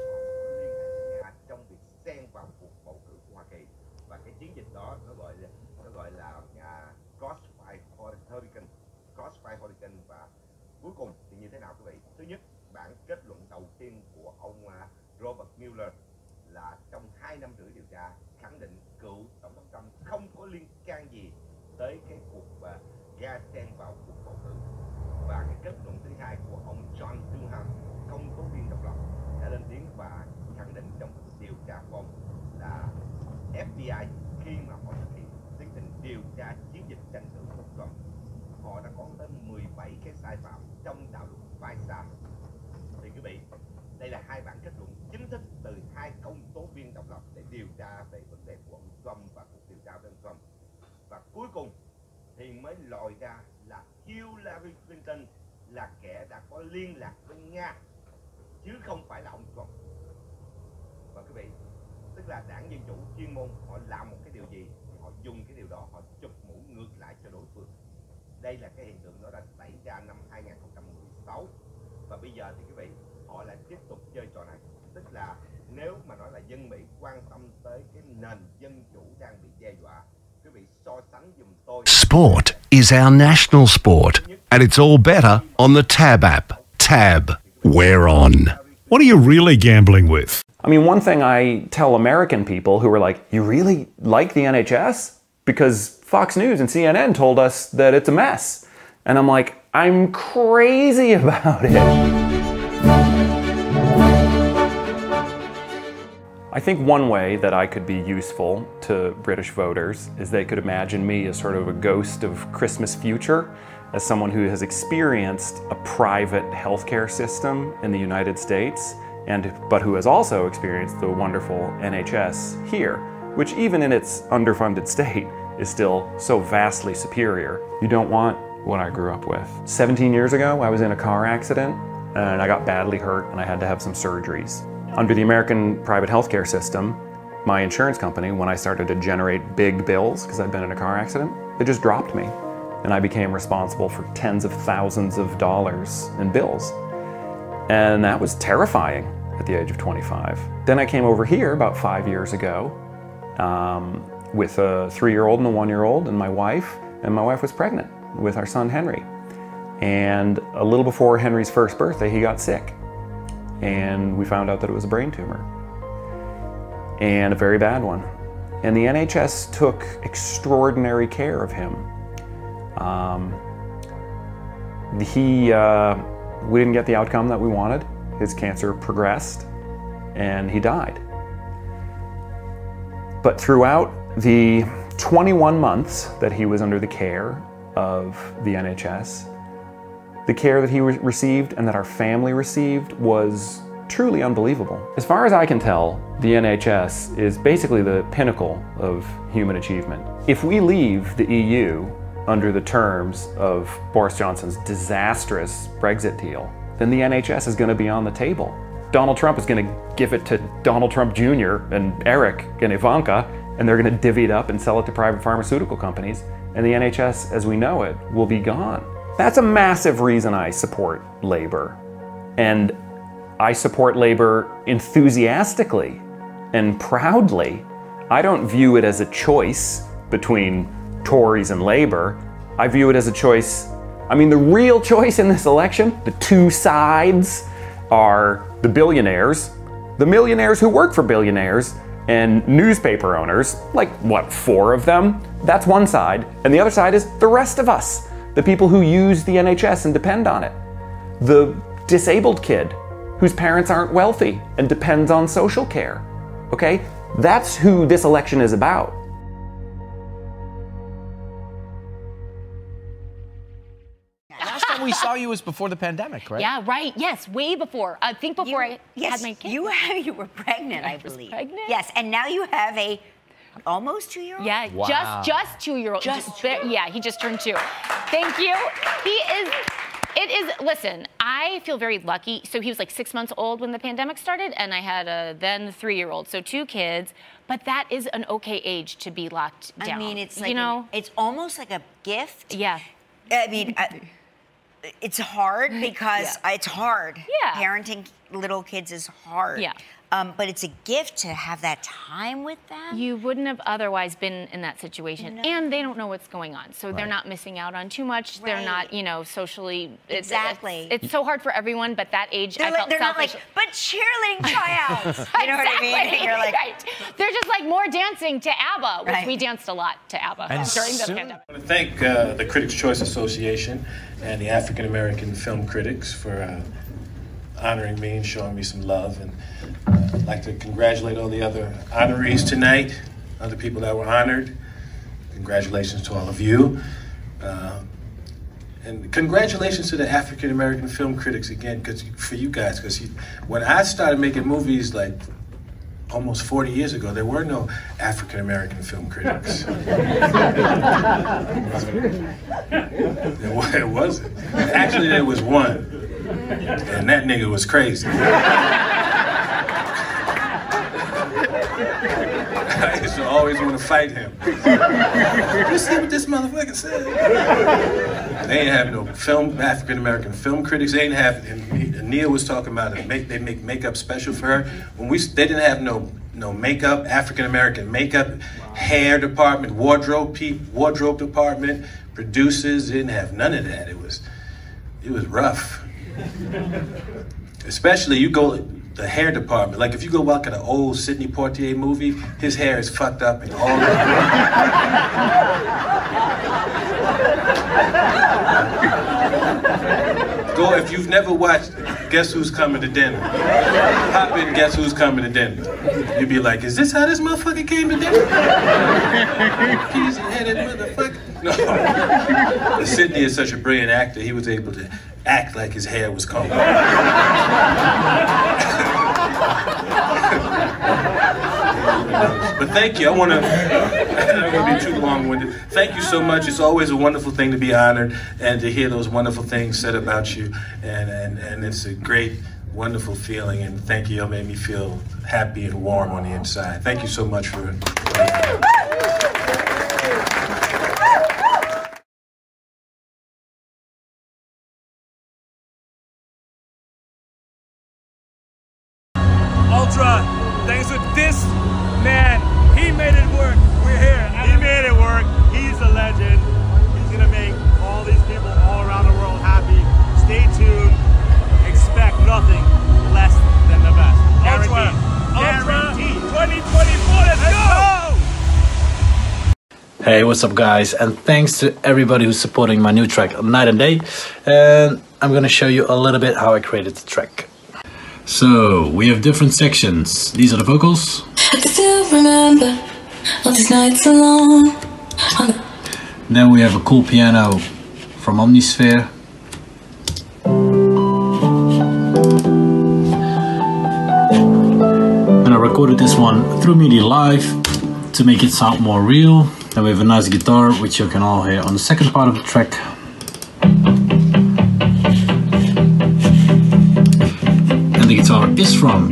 liên hệ với Nga trong việc xen vào cuộc bầu cử của Hoa Kỳ và cái chiến dịch đó nó gọi là nó gọi là uh, Crossfire Hurricane Crossfire và cuối cùng thì như thế nào quý vị? Thứ nhất bản kết luận đầu tiên của ông à, Robert Mueller là trong 2 năm rưỡi điều tra khẳng định cựu tổng thống Trump không có liên can gì tới cái cuộc uh, ga sen vào cuộc bầu cử. Và cái kết luận thứ hai của ông John Durham công tố viên độc lập đã lên tiếng và khẳng định trong điều tra của ông là FBI khi mà họ thực hiện tiến trình điều tra tra về vấn đề quận ông Trump và cuộc điều tra về ông Trump. Và cuối cùng thì mới lòi ra là Hillary Clinton là kẻ đã có liên lạc với Nga, chứ không phải là ông Trump. Và quý vị, tức là đảng Dân Chủ chuyên môn, họ làm một Sport is our national sport, and it's all better on the Tab app. Tab, we're on. What are you really gambling with? I mean, one thing I tell American people who are like, you really like the NHS? Because Fox News and CNN told us that it's a mess. And I'm like, I'm crazy about it. I think one way that I could be useful to British voters is they could imagine me as sort of a ghost of Christmas future, as someone who has experienced a private healthcare system in the United States, and but who has also experienced the wonderful NHS here, which even in its underfunded state is still so vastly superior. You don't want what I grew up with. 17 years ago, I was in a car accident and I got badly hurt and I had to have some surgeries. Under the American private healthcare system, my insurance company, when I started to generate big bills because I'd been in a car accident, they just dropped me. And I became responsible for tens of thousands of dollars in bills. And that was terrifying at the age of 25. Then I came over here about five years ago um, with a three year old and a one year old, and my wife, and my wife was pregnant with our son Henry. And a little before Henry's first birthday, he got sick. And we found out that it was a brain tumor, and a very bad one. And the NHS took extraordinary care of him. Um, he, uh, we didn't get the outcome that we wanted. His cancer progressed, and he died. But throughout the 21 months that he was under the care of the NHS, the care that he re- received and that our family received was truly unbelievable. As far as I can tell, the NHS is basically the pinnacle of human achievement. If we leave the EU under the terms of Boris Johnson's disastrous Brexit deal, then the NHS is going to be on the table. Donald Trump is going to give it to Donald Trump Jr. and Eric and Ivanka, and they're going to divvy it up and sell it to private pharmaceutical companies, and the NHS as we know it will be gone. That's a massive reason I support labor. And I support labor enthusiastically and proudly. I don't view it as a choice between Tories and labor. I view it as a choice. I mean, the real choice in this election, the two sides, are the billionaires, the millionaires who work for billionaires, and newspaper owners, like what, four of them? That's one side. And the other side is the rest of us the people who use the NHS and depend on it, the disabled kid whose parents aren't wealthy and depends on social care. Okay? That's who this election is about. Last time we saw you was before the pandemic, right? Yeah, right. Yes, way before. I think before I yes, had my kid. you you were pregnant, I, was believe. pregnant? Yes, and now you have a almost two year old. Yeah, Wow. just just two year old. Just there- yeah, he just turned two. Thank you. He is. It is. Listen, I feel very lucky. So he was like six months old when the pandemic started, and I had a then three year old. So two kids. But that is an okay age to be locked down. I mean, it's like you know. an- it's almost like a gift. Yeah. I mean, I, it's hard because it's hard. Yeah. Parenting little kids is hard. Yeah. Um, but it's a gift to have that time with them. You wouldn't have otherwise been in that situation, and they don't know what's going on, so they're not missing out on too much. They're not, you know, socially. it's- Exactly. It's, it's so hard for everyone, but that age, They're, I like, felt they're not like, but cheerleading tryouts. you know what I mean? Exactly, And you're like, right. They're just like more dancing to ABBA, which Right. we danced a lot to ABBA And during the pandemic. I want to thank uh, the Critics' Choice Association and the African American Film Critics for uh, honoring me and showing me some love. And uh, I'd like to congratulate all the other honorees tonight, other people that were honored. Congratulations to all of you. Uh, and congratulations to the African American film critics again, because for you guys, because when I started making movies like almost 40 years ago, there were no African American film critics. There wasn't. Actually, there was one, and that nigga was crazy. I used to always want to fight him. you see what this motherfucker said? They ain't have no film African American film critics. They ain't have. And Nia was talking about it. Make, they make makeup special for her. When we they didn't have no no makeup African American makeup, hair department, wardrobe pe- wardrobe department, producers didn't have none of that. It was it was rough. Especially you go the hair department. Like if you go walk at an old Sidney Poitier movie, his hair is fucked up and all. Go if you've never watched Guess Who's Coming to Dinner. Pop in Guess Who's Coming to Dinner. You'd be like, is this how this motherfucker came to dinner? Piece headed motherfucker. No. Sidney is such a brilliant actor, he was able to act like his hair was combed. But thank you. I want to. I'm to be too long-winded. Thank you so much. It's always a wonderful thing to be honored and to hear those wonderful things said about you, and and and it's a great, wonderful feeling. And thank you. You made me feel happy and warm on the inside. Thank you so much for. Hey, what's up, guys? And thanks to everybody who's supporting my new track, Night and Day. And I'm gonna show you a little bit how I created the track. So, we have different sections. These are the vocals. I can still remember all these nights alone. Then we have a cool piano from Omnisphere. And I recorded this one through MIDI live to make it sound more real. Then we have a nice guitar, which you can all hear on the second part of the track. And the guitar is from,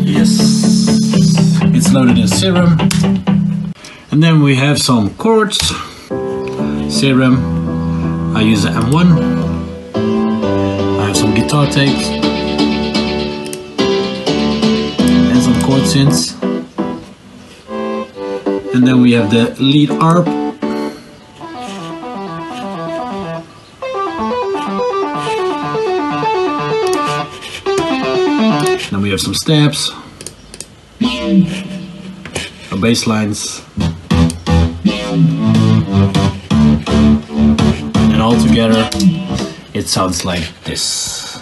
yes, it's loaded in Serum. And then we have some chords. Serum, I use the M1. I have some guitar takes. And some chord synths. And then we have the lead arp. Then we have some steps, a bass lines, and all together it sounds like this.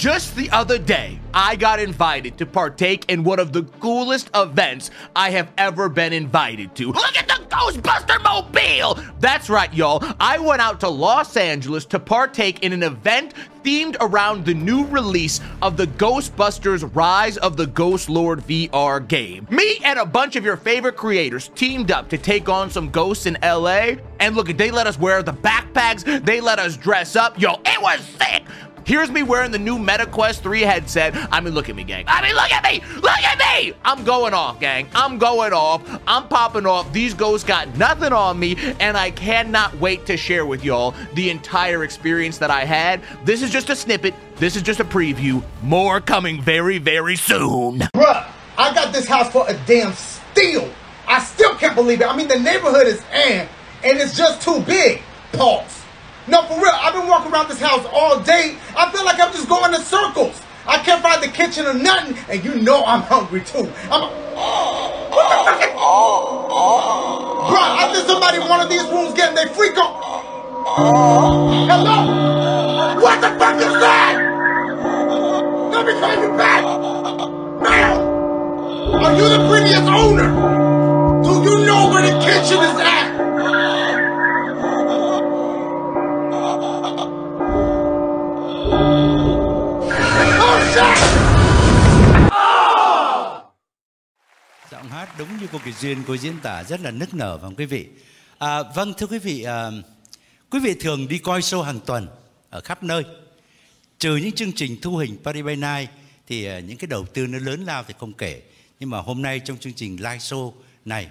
Just the other day, I got invited to partake in one of the coolest events I have ever been invited to. Look at the Ghostbuster Mobile! That's right, y'all. I went out to Los Angeles to partake in an event themed around the new release of the Ghostbusters Rise of the Ghost Lord VR game. Me and a bunch of your favorite creators teamed up to take on some ghosts in LA. And look, they let us wear the backpacks, they let us dress up. Yo, it was sick! Here's me wearing the new MetaQuest 3 headset. I mean, look at me, gang. I mean, look at me! Look at me! I'm going off, gang. I'm going off. I'm popping off. These ghosts got nothing on me, and I cannot wait to share with y'all the entire experience that I had. This is just a snippet. This is just a preview. More coming very, very soon. Bruh, I got this house for a damn steal. I still can't believe it. I mean, the neighborhood is and, and it's just too big. Pause. No, for real, I've been walking around this house all day. I feel like I'm just going in circles. I can't find the kitchen or nothing, and you know I'm hungry too. I'm. A- what the fuck? Is- Bro, I think somebody in one of these rooms getting their freak on. Hello? What the fuck is that? Let me find you back. Now, are you the previous owner? Do you know where the kitchen is at? Cuộc duyên cô diễn tả rất là nức nở phải quý vị? À, vâng thưa quý vị, à, quý vị thường đi coi show hàng tuần ở khắp nơi. Trừ những chương trình thu hình Paris by Night thì à, những cái đầu tư nó lớn lao thì không kể. Nhưng mà hôm nay trong chương trình live show này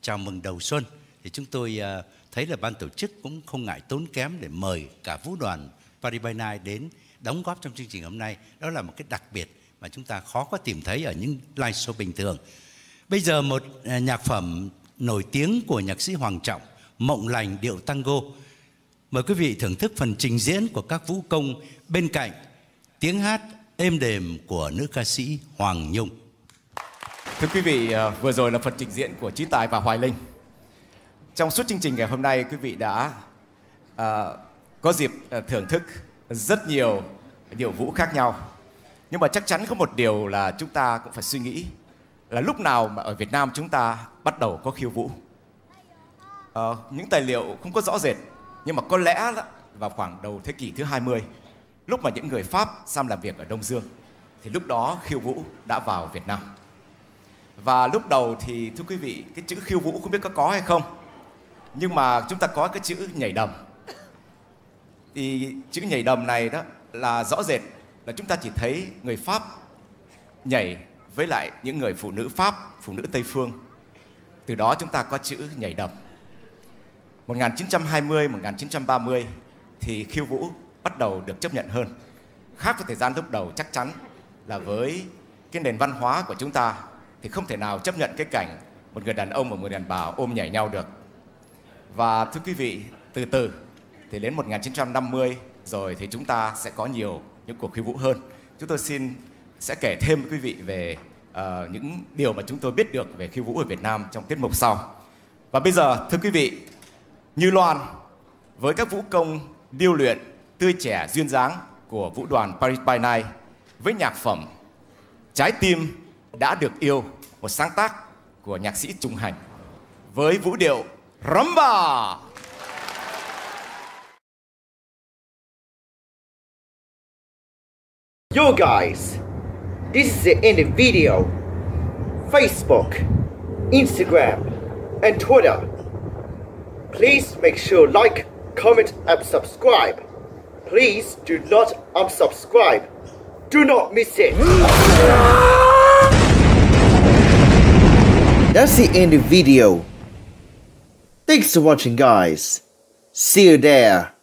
chào mừng đầu xuân thì chúng tôi à, thấy là ban tổ chức cũng không ngại tốn kém để mời cả vũ đoàn Paris by Night đến đóng góp trong chương trình hôm nay. Đó là một cái đặc biệt mà chúng ta khó có tìm thấy ở những live show bình thường. Bây giờ một à, nhạc phẩm nổi tiếng của nhạc sĩ Hoàng Trọng, Mộng lành điệu tango. Mời quý vị thưởng thức phần trình diễn của các vũ công bên cạnh tiếng hát êm đềm của nữ ca sĩ Hoàng Nhung. Thưa quý vị, à, vừa rồi là phần trình diễn của Trí Tài và Hoài Linh. Trong suốt chương trình ngày hôm nay, quý vị đã uh, có dịp thưởng thức rất nhiều điệu vũ khác nhau. Nhưng mà chắc chắn có một điều là chúng ta cũng phải suy nghĩ là lúc nào mà ở Việt Nam chúng ta bắt đầu có khiêu vũ. À, những tài liệu không có rõ rệt nhưng mà có lẽ là vào khoảng đầu thế kỷ thứ 20 lúc mà những người Pháp sang làm việc ở Đông Dương thì lúc đó khiêu vũ đã vào Việt Nam. Và lúc đầu thì thưa quý vị cái chữ khiêu vũ không biết có có hay không nhưng mà chúng ta có cái chữ nhảy đầm thì chữ nhảy đầm này đó là rõ rệt là chúng ta chỉ thấy người Pháp nhảy với lại những người phụ nữ Pháp, phụ nữ Tây phương. Từ đó chúng ta có chữ nhảy đầm. 1920, 1930 thì khiêu vũ bắt đầu được chấp nhận hơn. Khác với thời gian lúc đầu chắc chắn là với cái nền văn hóa của chúng ta thì không thể nào chấp nhận cái cảnh một người đàn ông và một đàn bà ôm nhảy nhau được. Và thưa quý vị, từ từ thì đến 1950 rồi thì chúng ta sẽ có nhiều những cuộc khiêu vũ hơn. Chúng tôi xin sẽ kể thêm với quý vị về uh, những điều mà chúng tôi biết được về khiêu vũ ở Việt Nam trong tiết mục sau. Và bây giờ, thưa quý vị, Như Loan với các vũ công điêu luyện tươi trẻ duyên dáng của vũ đoàn Paris by Night với nhạc phẩm Trái tim đã được yêu, một sáng tác của nhạc sĩ Trung Hành với vũ điệu Rumba. Yo guys, this is the end of video. Facebook, Instagram, and Twitter. Please make sure like, comment, and subscribe. Please do not unsubscribe. Do not miss it. That's the end of video. Thanks for watching guys. See you there.